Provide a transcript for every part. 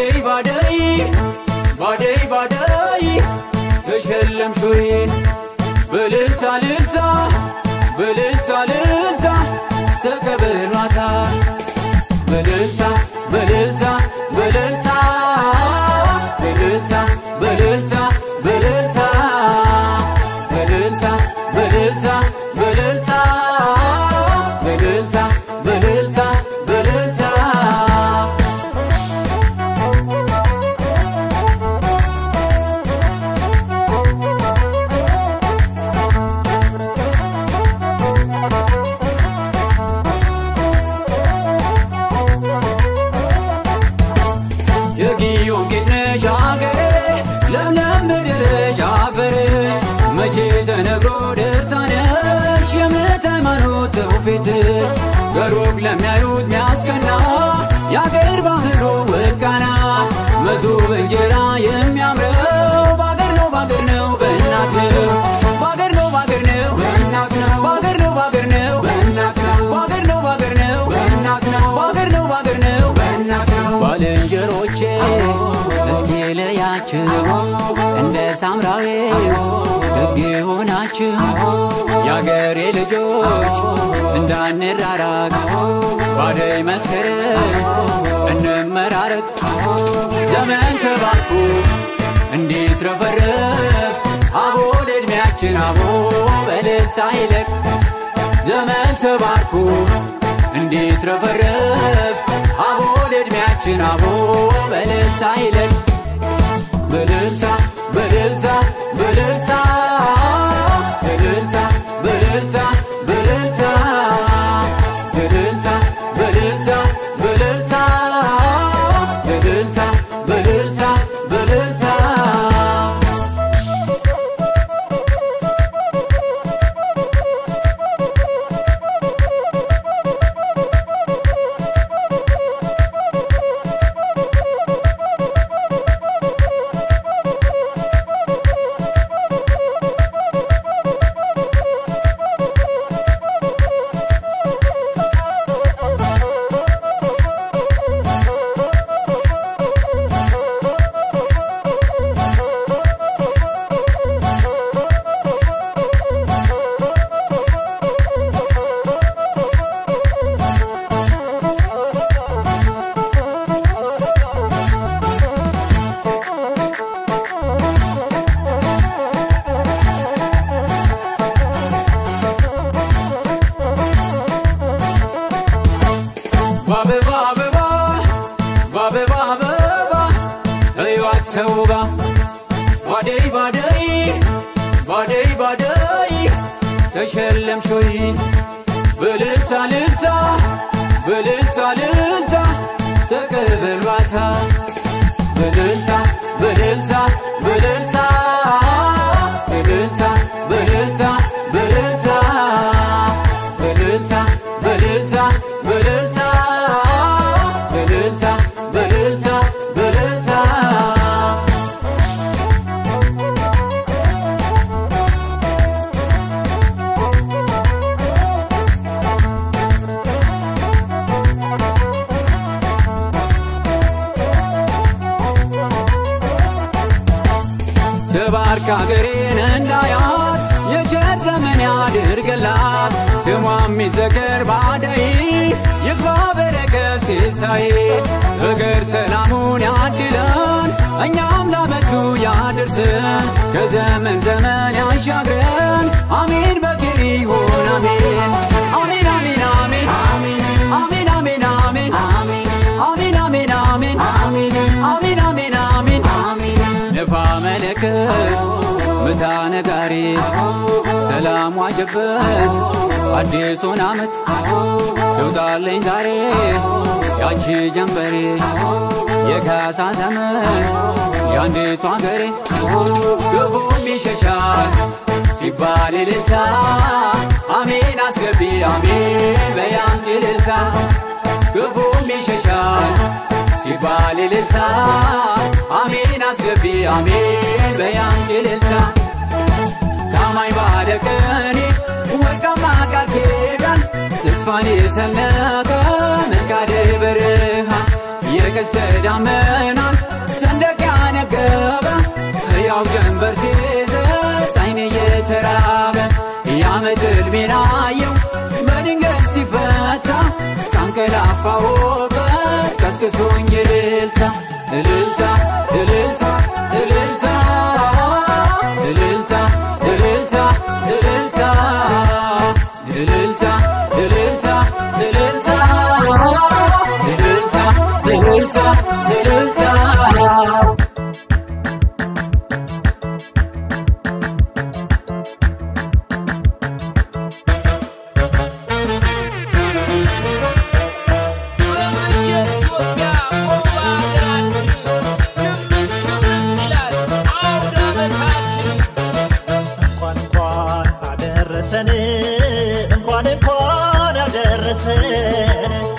ባደይ ባደይ ባደይ ባደይ ተሸለምሾይ በልልታ ልልታ በልልታ ልልታ ተቀበሏታ በልልታ ሃይማኖት ትውፊትሽ ከሩቅ ለሚያዩት ሚያስቀና የአገር ባህሉ ውቃና መሶብ እንጀራ የሚያምረው ባገር ነው ባገር ነው በእናት ነው ባገር ነው ባገር ነው በእናት ነው ነው ባገር ነው በእናት ነው ባገር ነው ባገር ነው በእናት ነው ነው ባገር ነው በእናት ነው ባልንጀሮቼ እስኪ ለያችሁ እንደ ሳምራዊ ደግ ሆናችሁ የአገሬ ልጆች እንዳንራራቅ ባደይ መስከረም እንመራረቅ። ዘመን ተባርኩ እንዴት ረፈረፍ? አቦ ለዕድሜያችን አቦ በልልታ ይለቅ። ዘመን ተባርኩ እንዴት ረፈረፍ? አቦ ለዕድሜያችን አቦ በልልታ ይለቅ በደልታ በደልታ በደልታ በደልታ በደልታ በደልታ መለከት ምታ ነጋሪት ሰላም ዋጀበት አዲሱን ዓመት ትውጣለኝ ዛሬ? ያቺ ጀንበሬ? የካሳ ዘመን? የአንዲቱ አገሬ? ክፉም ይሸሻል ሲባል እልልታ አሜን አስገቢ አሜን በያንቺ እልልታ ክፉም ይሸሻል ሲባል እልልታ አሜን አስገቢ አሜን በያንቺ እልልታ። ታማኝ ባለ ባለቅኔ ወርቃማ ቃል ኪዳን ተስፋን የሰነቀ መንካደ ብርሃን። የቀስተ ደመናን ሰንደቅ ያነገበ ሕያው ጀንበር ሲዘርስ ዓይኔ እየተራበ። የዓመት ዕድሜን አየው በድንገት ሲፈታ ካንቀላፋሁበት ቀስቅሶኝ እልልታ እልልታ እልልታ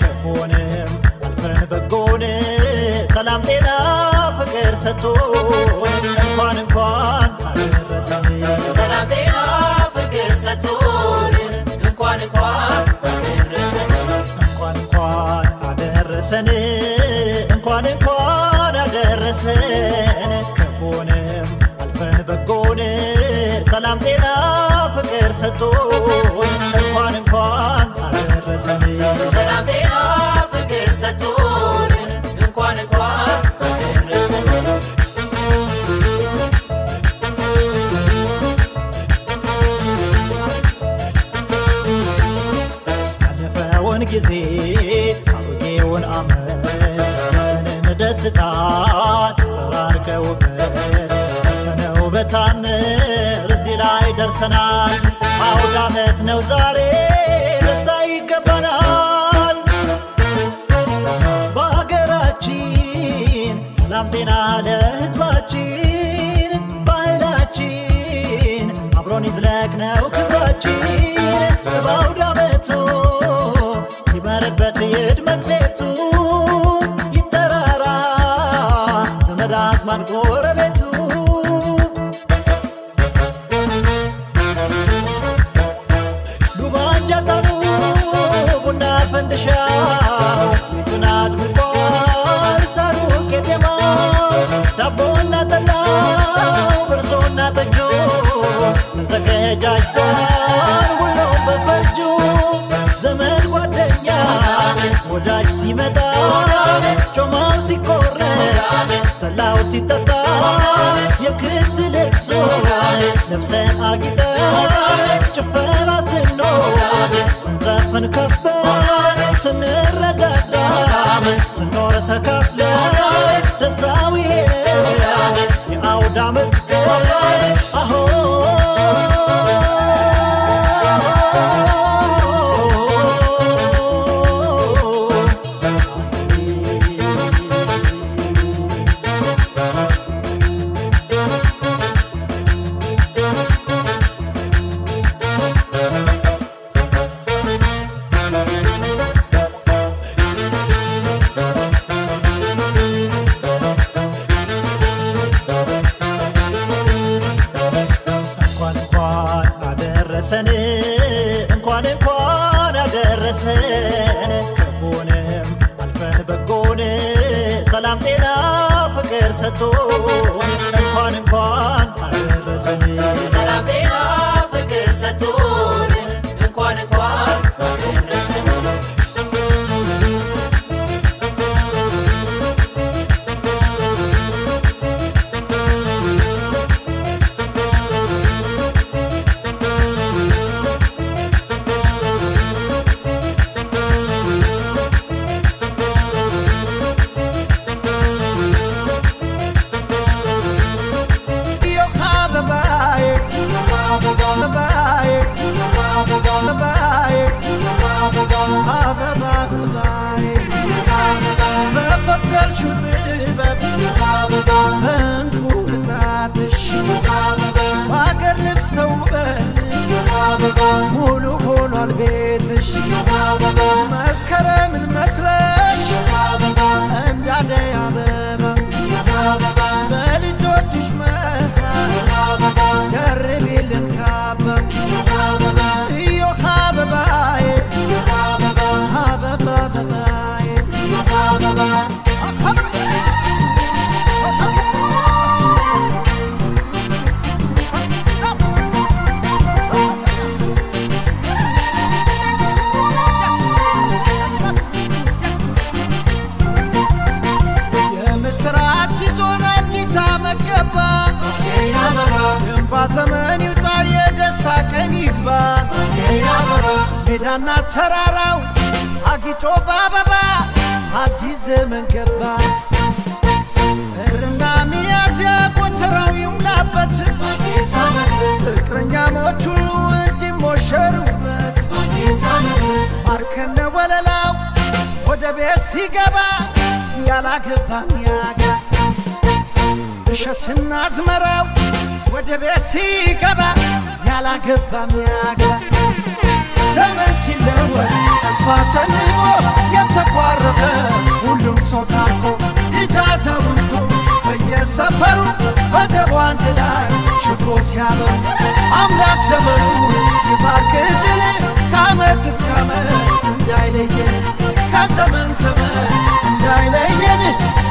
ክፉንም አልፈን በጎን ሰላም ጤና ፍቅር ሰጥቶን እንኳን እንኳን አደረሰን ሰላም ጤና ፍቅር ሰጥቶን እንኳን እንኳን አደረሰን። እንኳን እንኳን አደረሰን እንኳን እንኳን አደረሰን ክፉንም አልፈን በጎን ሰላም ጤና ፍቅር አደረሰን ሰላም ጤና ፍቅር ጊዜ አሮጌውን ዓመት ስንም ደስታ ተራርቀውበት አልፈነው በታምር እዚህ ላይ ደርሰናል። አውደ ዓመት ነው ዛሬ ደስታ ይገባናል። ጋቢና ለህዝባችን ባህላችን አብሮን ይዝለቅ ነው ክብራችን በአውዳመቱ ወዳጅ ሲመጣ ጮማው ሲቆረስ ሰላው ሲጠጣ የክት ልቅሶ ለብሰን አጊጠን ጭፈራ ስኖር ስንዘፍን ከበን ስንረዳዳ ስኖር ተካፍለን ደስታው ይሄ ቀን አደረሰን እንኳን እንኳን አደረሰን። ክፉንም አልፈን በጎን ሰላም ጤና ፍቅር ሰጥቶን ሙሉ ሆኗል ቤትሽ መስከረምን መስለሽ አበባ በልጆችሽ መሃል ደርቤልን ሜዳና ተራራው አጊጦ በአበባ አዲስ ዘመን ገባ። ጥርና ሚያዝያ ጎተራው ይሙላበት ፍቅረኛሞች ሁሉ እንዲሞሸሩበት ማርከነ ወለላው ወደ ቤት ሲገባ ያላገባ ሚያጋ እሸትና አዝመራው ወደ ቤት ሲገባ ያላገባ ሚያጋ ዘመን ሲለወጥ ተስፋ ሰንቆ የተኳረፈ ሁሉም ሰው ታርቆ አዛውንቱ በየሰፈሩ በደቡ አንድ ላይ ችቦ ሲያበሩ አምላክ ዘመኑ ይባርክልን ከዓመት እስከ ዓመት እንዳይለየን ከዘመን ዘመን እንዳይለየን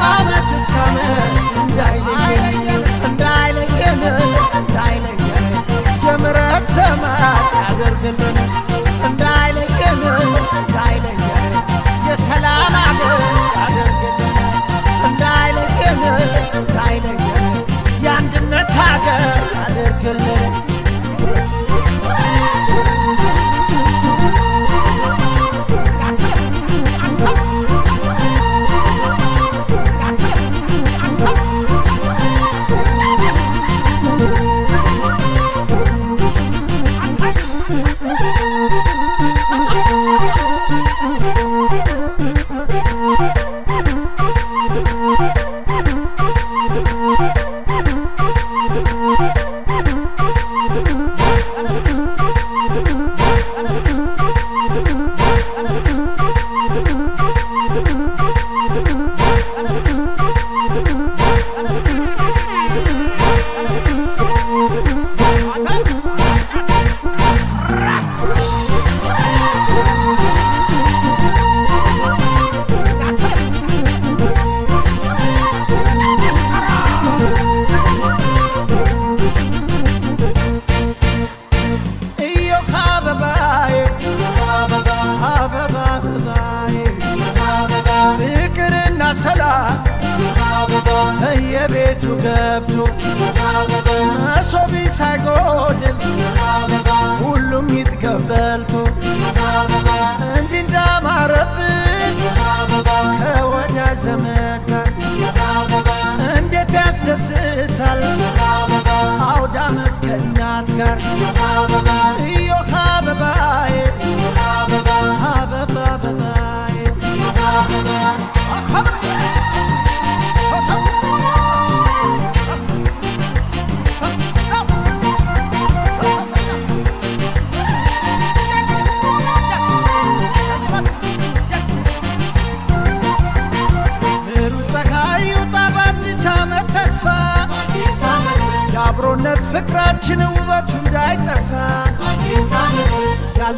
ዓመት እስከ ዓመት እንዳይለየን እንዳይለየን እንዳይለየን። የምሕረት ዘመን ያደርግልን የሰላም አገር ያደርግልን እንዳይለየን እንዳይለየን የአንድነት ሀገር ያደርግልን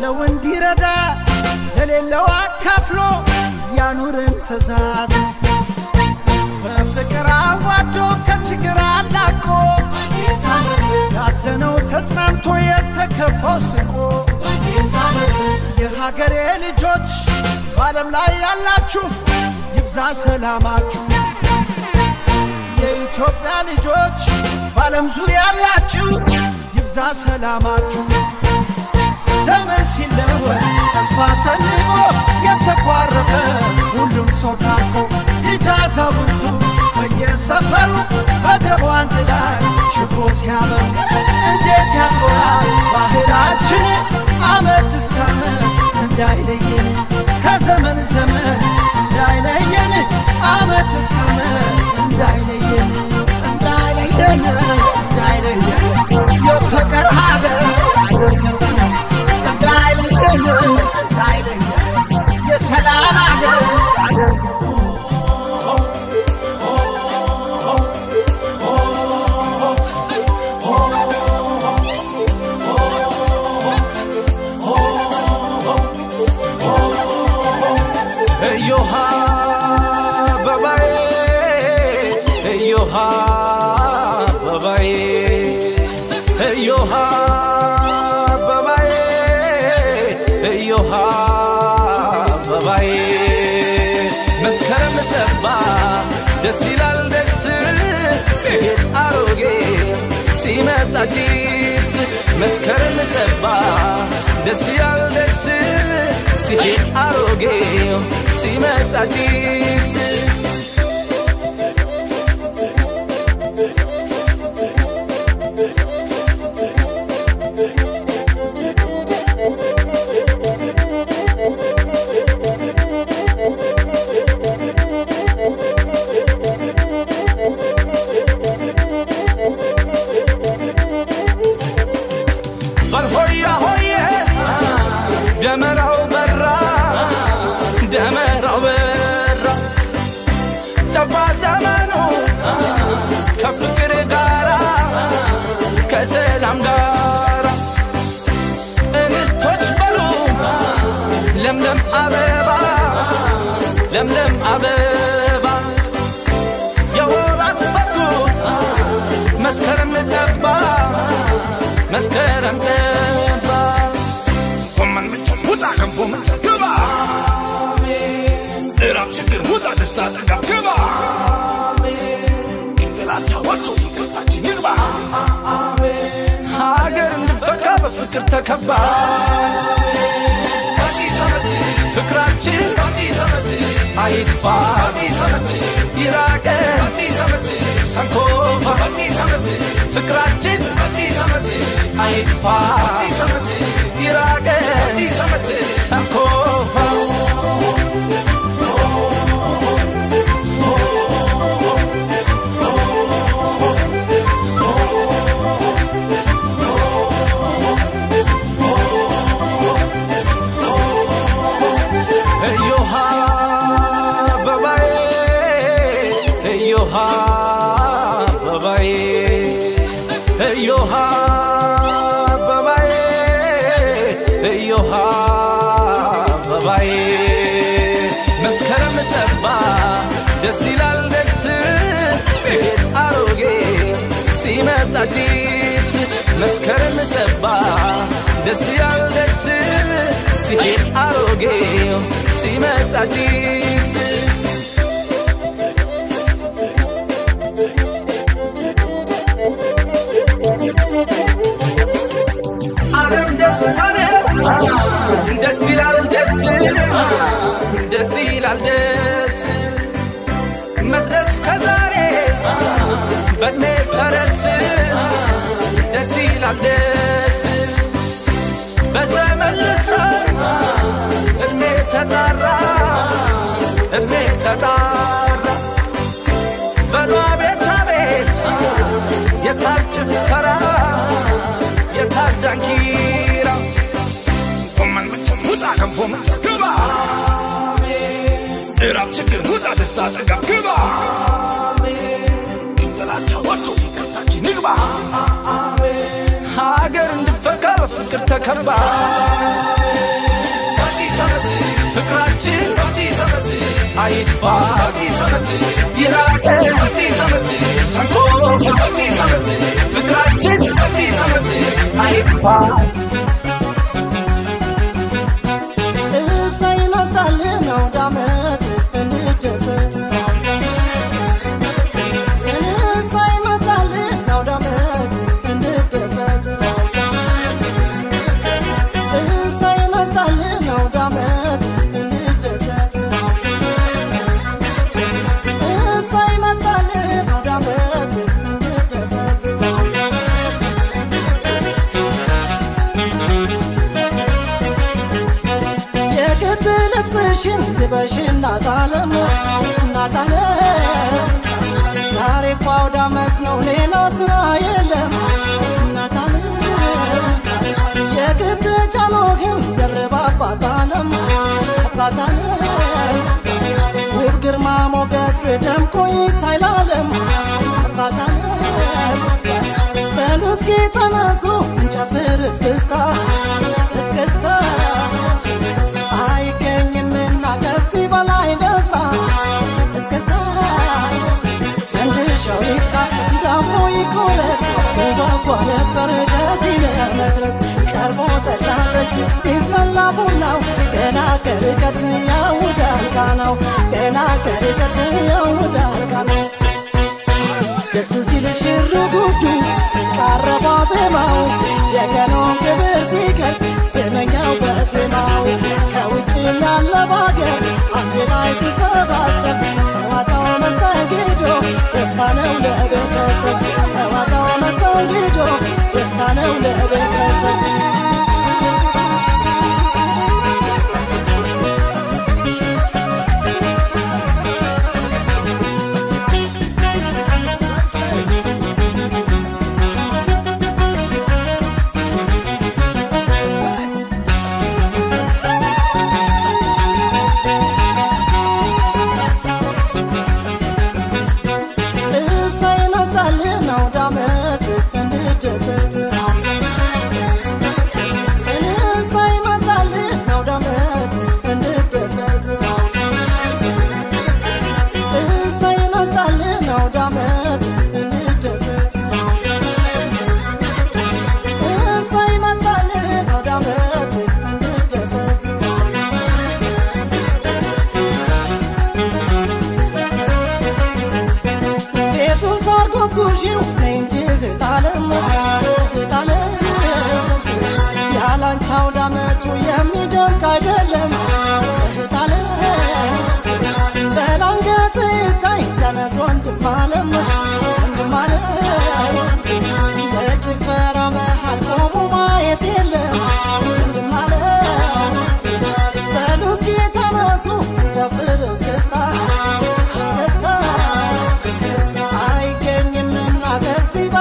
ያለው እንዲረዳ ለሌለው አካፍሎ ያኑርን ትእዛዝ። በፍቅር አዋዶ ከችግር አላቆ ያዘነው ተጽናንቶ የተከፋው ስቆ። የሀገሬ ልጆች በዓለም ላይ ያላችሁ ይብዛ ሰላማችሁ። የኢትዮጵያ ልጆች በዓለም ዙሪያ ያላችሁ ይብዛ ሰላማችሁ ዘመን ሲለወጥ ተስፋ ሰንቆ የተኳረፈ ሁሉም ሰው ታርቆ ልጅ አዛውንቱ በየሰፈሩ በደቡ አንድ ላይ ችቦ ሲያበሩ እንዴት ያኮራል ባህላችን ዓመት እስከ እንዳይለየን ከዘመን ዘመን እንዳይለየን ዓመት እስከ እንዳይለየን እንዳይለየን እንዳይለየን የፍቅር ሀገር እንዳይለየን መስከረም ጠባ ጎመን ችግር ውጣ ደስታ ጠጋ ግባ ጥላቻ ወጥቶ ይቅርታችን ይግባ ሀገር እንድፈካ በፍቅር ተከባ ፍቅራችን አይጥፋ አዲስ ዓመት ይራቀ አዲስ ዓመት ሰንኮፋ አዲስ ዓመት ፍቅራችን አዲስ ዓመት አይጥፋ አዲስ ዓመት ይራቀ አዲስ አበባዬ እዮሃ አበባዬ እዮሃ አበባዬ መስከረም ጠባ ደስ ይላል ደስ ሲሄድ አሮጌ ሲመጣ አዲስ መስከረም ጠባ ደስ ይላል ደስ ሲሄድ አሮጌው ሲመጣ አዲስ ደስ ይላል ደስ ደስ ይላል ደስ መድረስ ከዛሬ በእድሜ ፈረስ ደስ ይላል ደስ በዘመን ልሳን ምንቸት ግባ እራብ ችግር ውጣ ደስታ ጠጋ ግባ ጥላቻ ወጥቶ ይቅርታችን ይግባ። ሀገር እንድፈካ በፍቅር ተከባ ፍቅራችን አይጥፋ ዓመት ሰንኮፍ desert. ልብስሽን ልበሽ እናታለም እናታለም ዛሬ እኮ አውደ ዓመት ነው ሌላ ስራ የለም። እናታለም የክት ጫኖህን ደርባ አባታለም። አባታለም ውብ ግርማ ሞገስ ደምቆ ይታይላለም አባታለም በሉ እስኪ ተነሱ እንጨፍር እስክስታ እስክስታ ሲፈላ ቡናው ገና ከርቀት ያውዳል ቃናው ገና ከርቀት ያውዳል ቃናው ደስ ሲል ሽር ጉዱ ሲቃረባ ዜማው የቀኑን ክብር ሲገልጽ ስመኛው በዜማው ከውጭም ያለ ባገር አንድ ላይ ሲሰባሰብ ጨዋታው መስተንግዶ ደስታ ነው ለቤተሰብ። ጨዋታው መስተንግዶ ደስታ ነው ለቤተሰብ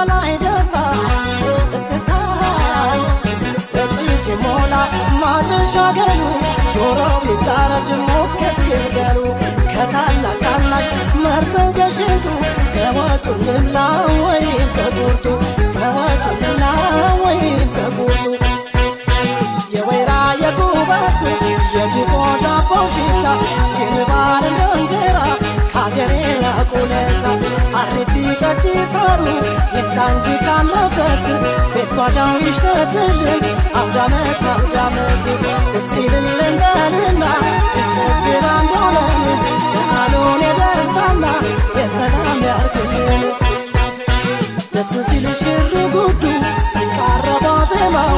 በላይ ደስታ እስክስታ እጪ ሲሞላ ማጨሻ ገሉ ዶሮ ቢታረድ ሞከት ግልገሉ ከታላቅ ታናሽ መርጠው ከሽንቱ ከወጡን ልብላ ወይም ከቁርጡ ልብላ ወይም ከቁርጡ የወይራ የጉበቱ የድፎ ዳቦ ሽታ ይርባል እንደ እንጀራ ከአገሬ ራቁለታ አሪቲ ጠጅ ሳሩ ይምጣ ካለበት ቤት ጓዳው ይሽተትልን አውዳመት አውዳመት እስኪ ልልን በልና እንጨፍር አንድ ሆነን የደስታና የሰላም ያርግልን ደስ ሲል ሽር ጉዱ ሲቃረባ ዜማው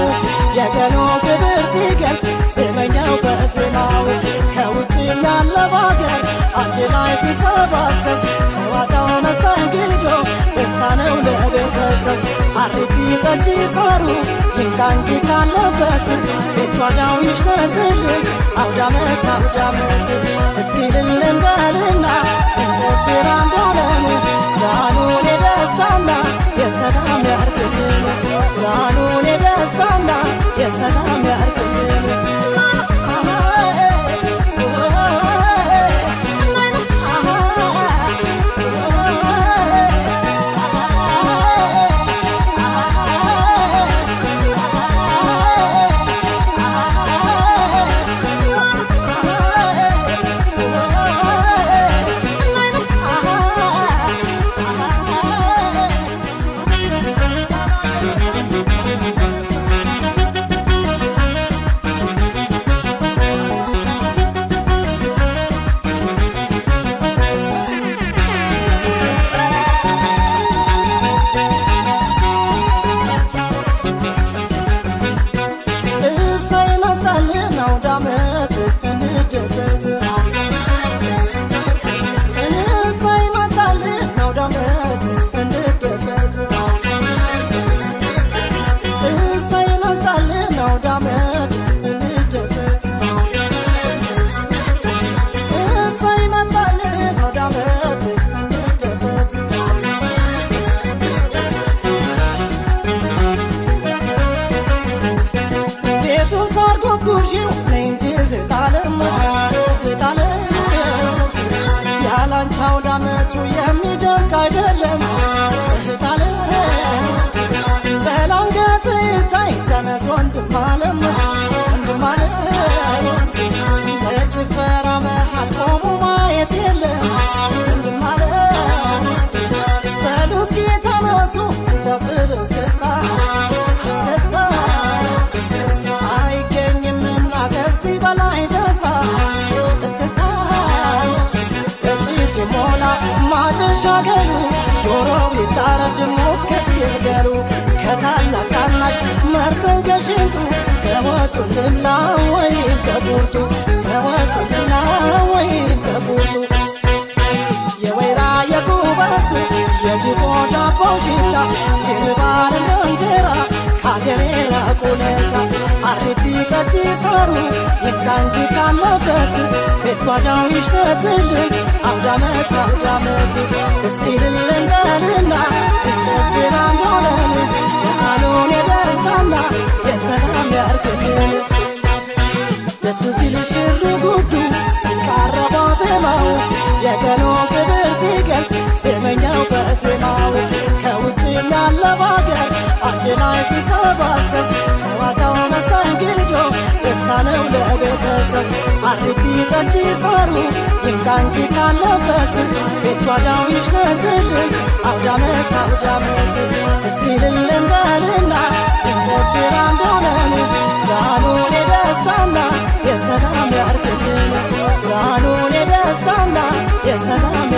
የቀኑ ክብር ሲገልጽ ስመኛው በዜማው ከውጭም ያለ ባገር አንድ ላይ ሲሰባሰብ ጨዋታው መስተንግዶ ደስታ ነው ለቤተሰብ። አሪቲ ጠጅ ሳሩ ይምጣ እንጂ ካለበት ቤት ጓዳው ይሽተትልን አውዳመት አውዳመት እስኪ ልልን በልና እንጨፍር አንድ ሆነን የደስታና የሰላም ያርግልን ጋኑን የደስታና የሰላም ያርግልን የሚደንቅ አይደለም። እህታለም በላንገት ይታይ ተነስ ወንድም አለም ወንድም አለም። በጭፈራ መሃል ቆሞ ማየት የለም። ወንድም አለም በሉ እስኪ ተነሱ ጨፍር እስክስታ እስክስታ አይገኝምና ከዚህ በላይ ደስታ ተሻገሩ። ዶሮው ይታረድ ሞከት ይልገሩ። ከታላቅ ታናሽ መርጠን ከሽንጡ ከወጡ ልብላ ወይም ከቁርጡ ከወጡ ልብላ ወይም ከቁርጡ የወይራ የጉበቱ የድፎ ዳቦ ሽታ ይርባል እንጀራ ከአገሬ ራቁለታ አሪቲ ጠጅ ሳሩ ይምጣ እንጂ ካለበት ቤት ጓዳው ይሽተትልን አውዳመት አውዳመት እስኪ ልልን በልና እንጨፍር አንድ ሆነን በዓሉን የደስታና የሰላም ያርግልን። ደስ ሲል ሽር ጉዱ ሲቃረባ ዜማው የቀኑ ክብር ሲገልጽ ዜመኛው በዜማው ለቤተሰብ አሪቲ ጠጅ ሳሩ ይምጣ እንጂ ካለበት። ቤት ጓዳው ይሽተትልን አውዳመት አውዳመት እስኪ ልልን በልና እንጨፍር አንድ ሆነን በዓሉን የደስታና የሰላም ያርግልን ብርሃኑን የደስታና የሰላም